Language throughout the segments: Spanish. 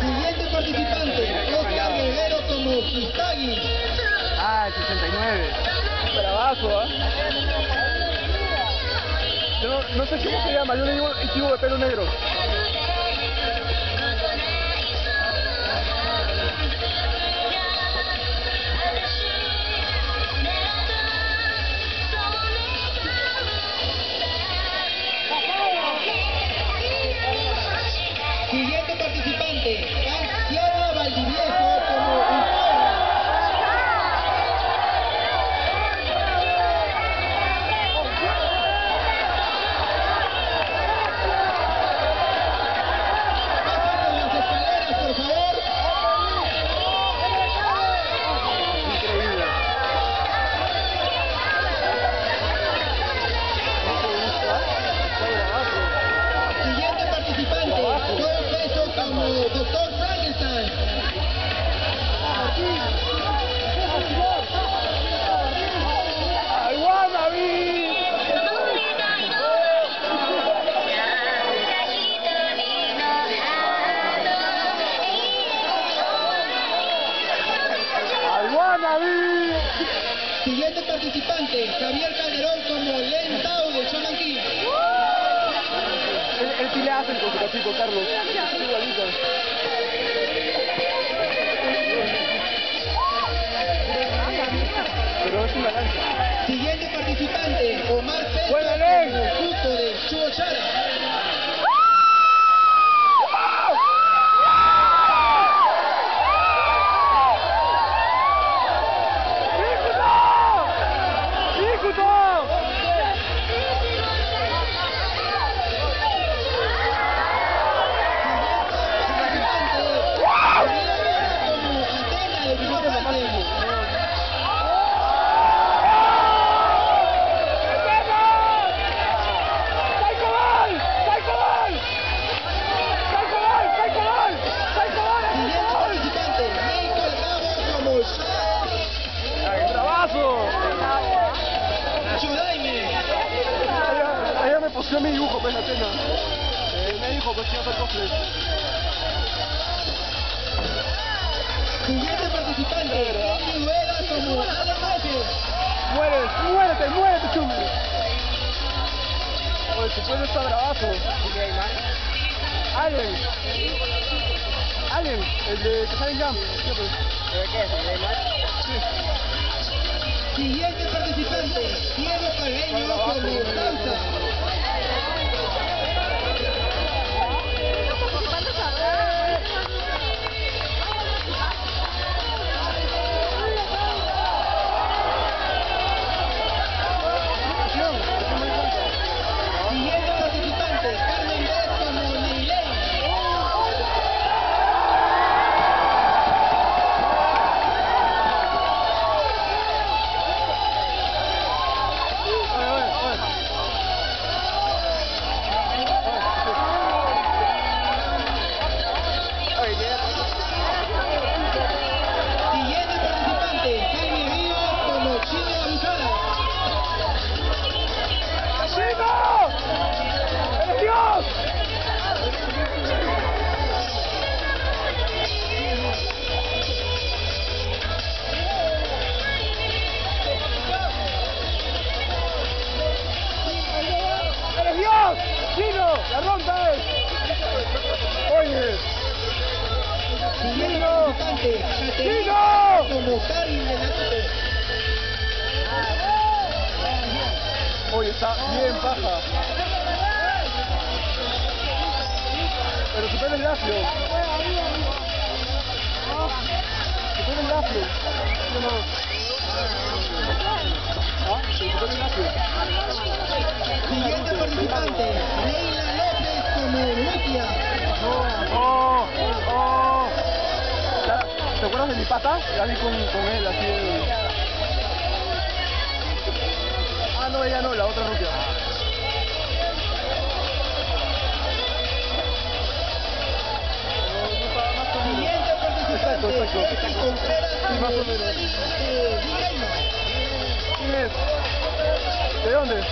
Siguiente participante, Oscar Rivero Tomokistagi. Ah, el 69. Para abajo, ¿ah? ¿eh? No, no sé cómo se llama, yo le digo chivo de pelo negro. Siguiente participante, Javier Calderón como Len Tao de Shaman King. Él, sí le hacen con su cachito, Carlos. Siguiente participante, Kenny Rueda como. Muérete, muérete, muérete, chumbo. Oye, tu pueblo está bravazo. Allen. Allen, el de que sale en Jump. Sí, pues. Sí. Siguiente participante, Diego Carreño como Salsa. De Naruto. Oye, está bien paja. Pero su pelo es lacio. Su pelo es lacio. ¿Ah? Su pelo es lacio. Siguiente participante, Leila ¿Te acuerdas de mi pata? Vi con, con él así de... Ah, no, ella no, la otra rubia. Exacto, exacto. Sí, más o menos. de Villalba. ¿Quién es? ¿De dónde?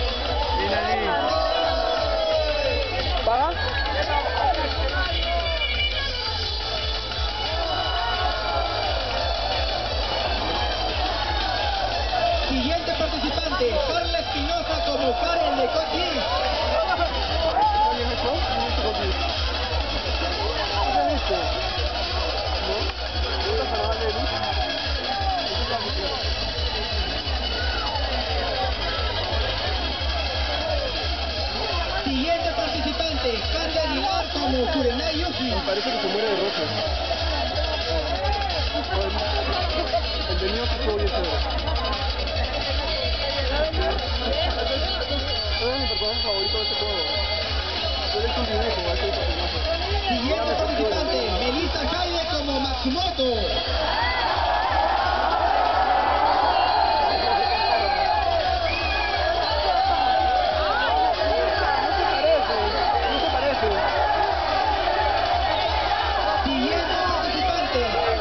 ¿Paga? Carla como de Siguiente participante, Carla Aguilar como Kurenai Parece que se muere de rojo. El de. Siguiente participante, Melissa Jaime como Matsumoto.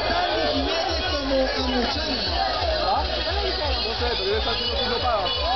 Sandy Jiménez como Amuchana. No sé, pero yo está haciendo.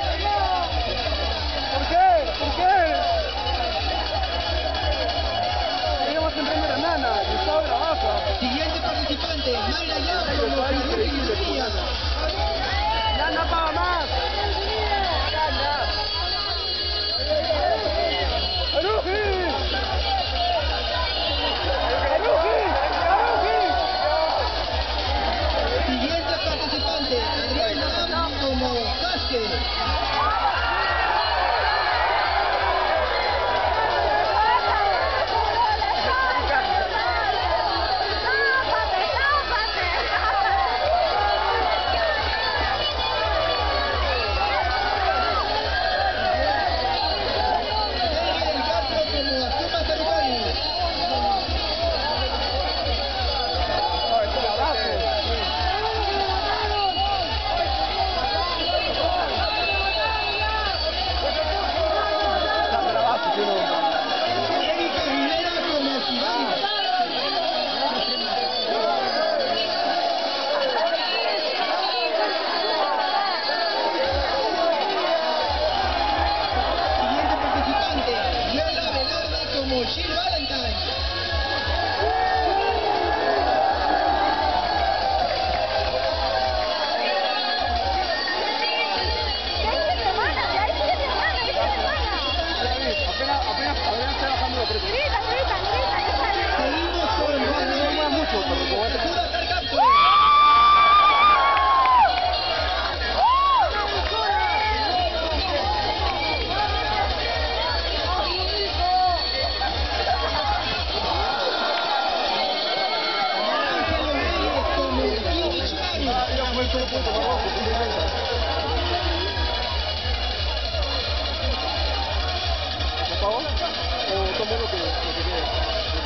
Siguiente participante, Mayra Llano, Felipe Díaz. ¡Ya no para más! Gracias.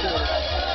quarter.